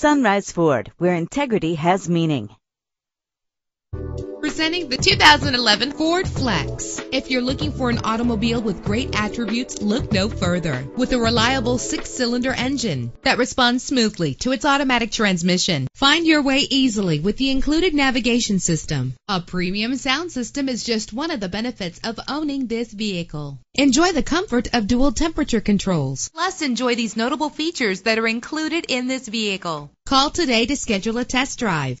Sunrise Ford, where integrity has meaning. Presenting the 2011 Ford Flex. If you're looking for an automobile with great attributes, look no further. With a reliable six-cylinder engine that responds smoothly to its automatic transmission, find your way easily with the included navigation system. A premium sound system is just one of the benefits of owning this vehicle. Enjoy the comfort of dual temperature controls. Plus, enjoy these notable features that are included in this vehicle. Call today to schedule a test drive.